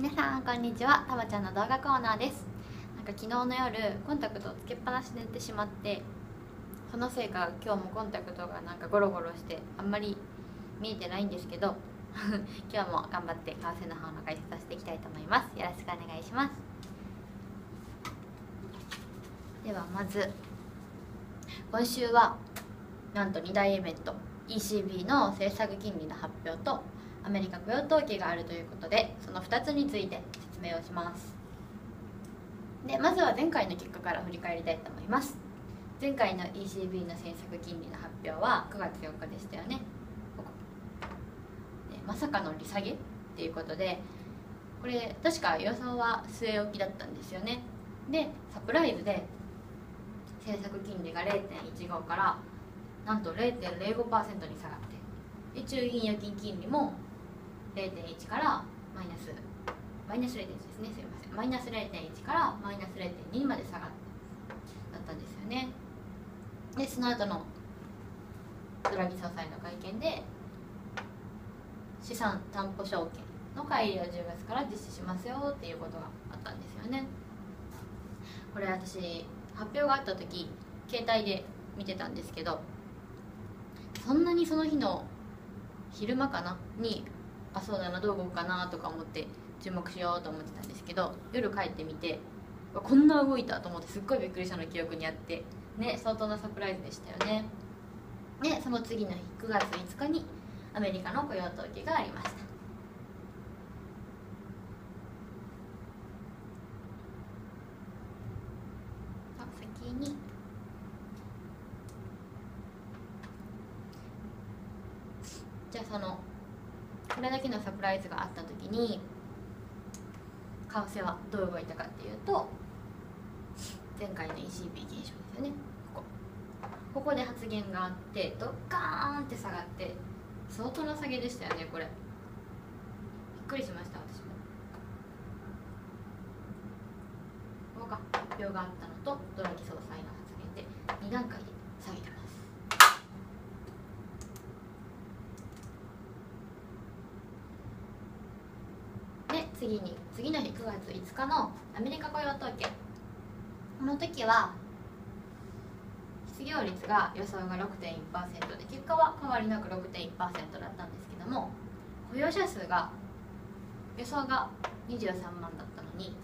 皆さんこんにちは。たまちゃんの動画コーナーです。なんか昨日の夜コンタクトをつけっぱなしで寝てしまってそのせいか今日もコンタクトがなんかゴロゴロしてあんまり見えてないんですけど 今日も頑張って為替の方の解説させていきたいと思います。よろしくお願いします。ではまず今週はなんと2大イベント ECB の政策金利の発表とアメリカ雇用統計があるということでその2つについて説明をします。でまずは前回の結果から振り返りたいと思います。前回の ECB の政策金利の発表は9月4日でしたよね。まさかの利下げっていうことでこれ確か予想は据え置きだったんですよね。でサプライズで政策金利が0.15からなんと0.05%に下がってで中銀預金金利も0.1からマイナスマイナス0.1ですね。すいません。マイナス0.1からマイナス0.2まで下がっだったんですよね。でその後のドラギ総裁の会見で資産担保証券の改良を10月から実施しますよっていうことがあったんですよね。これ私発表があった時携帯で見てたんですけどそんなにその日の昼間かな？にあそうだなどう動くかなとか思って注目しようと思ってたんですけど夜帰ってみてこんな動いたと思ってすっごいびっくりしたの記憶にあって。ね相当なサプライズでしたよね。でその次の日9月5日にアメリカの雇用統計がありました。あ先に。じゃあそのこれだけのサプライズがあった時に為替はどう動いたかっていうと前回の ECB 現象ですよね。ここ。ここで発言があってドッカーンって下がって相当な下げでしたよねこれ。びっくりしました私も。ここが発表があったのとドラギ総裁の発言で2段階で下げてますで次に次の日9月5日のアメリカ雇用統計。この時は失業率が予想が6.1%で結果は変わりなく6.1%だったんですけども雇用者数が予想が23万だったのに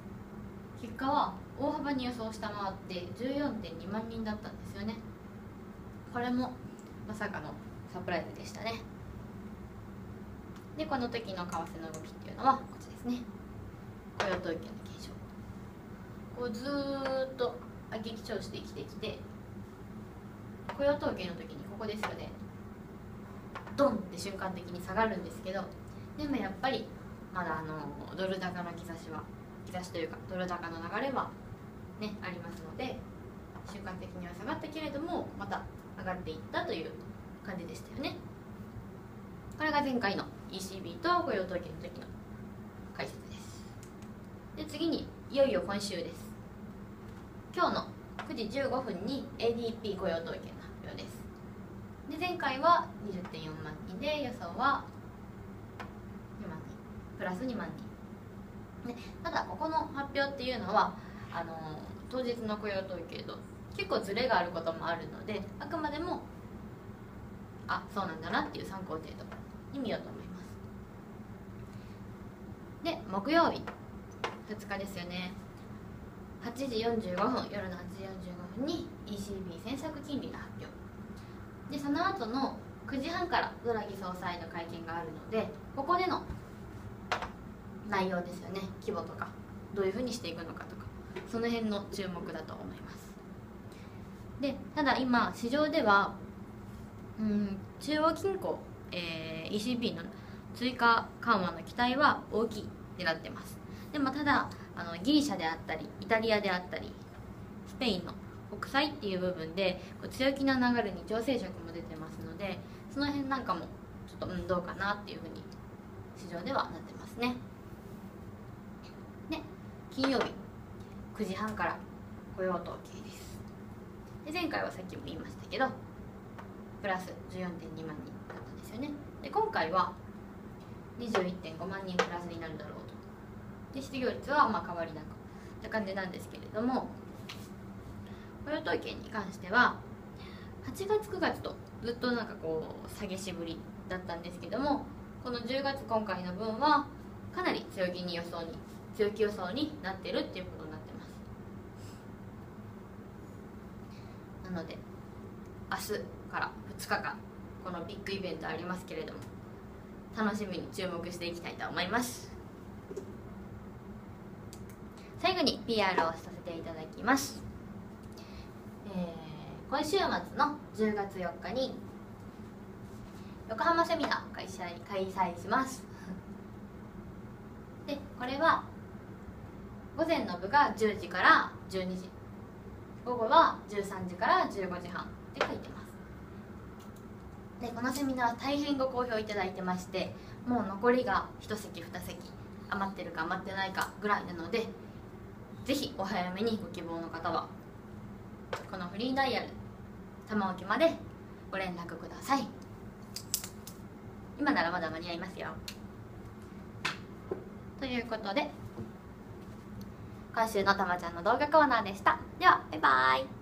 結果は大幅に予想下回って14.2万人だったんですよね。これもまさかのサプライズでしたね。でこの時の為替の動きっていうのはね。雇用統計の現象こうずーっと激調して生きてきて雇用統計の時にここですよね。ドンって瞬間的に下がるんですけどでもやっぱりまだあのドル高の兆しは兆しというかドル高の流れはねありますので瞬間的には下がったけれどもまた上がっていったという感じでしたよね。これが前回の ECB と雇用統計の時の解説です。で次にいよいよ今週です。今日の9時15分に ADP 雇用統計の発表です。で前回は20.4万人で予想は2万人。プラス2万人、ね、ただここの発表っていうのはあの当日の雇用統計と結構ズレがあることもあるのであくまでもあそうなんだなっていう参考程度に見ようと思います。で木曜日。2日ですよね。8時45分夜の8時45分に ECB 政策金利の発表。でその後の9時半からドラギ総裁の会見があるのでここでの内容ですよね。規模とか。どういうふうにしていくのかとか。その辺の注目だと思います。でただ今市場ではうん中央銀行、えー、ECB の追加緩和の期待は大きいってなってます。でもただあのギリシャであったりイタリアであったりスペインの国債っていう部分でこう強気な流れに調整色も出てますのでその辺なんかもちょっとうんどうかなっていうふうに市場ではなってますね。で金曜日9時半から雇用統計です。で前回はさっきも言いましたけどプラス14.2万人だったんですよね。で今回は21.5万人プラスになるだろうと。で失業率はまあ変わりなく。って感じなんですけれども雇用統計に関しては8月9月とずっとなんかこう下げしぶりだったんですけどもこの10月今回の分はかなり強気に予想に強気予想になってるっていうことになってます。なので明日から2日間このビッグイベントありますけれども楽しみに注目していきたいと思います。最後に PR をさせていただきます、えー、今週末の10月4日に横浜セミナー開催開催します。でこれは午前の部が10時から12時午後は13時から15時半って書いてます。でこのセミナー大変ご好評いただいてましてもう残りが1席2席余ってるか余ってないかぐらいなのでぜひお早めにご希望の方はこのフリーダイヤル玉置までご連絡ください。今ならまだ間に合いますよ。ということで今週のたまちゃんの動画コーナーでした。ではバイバイ。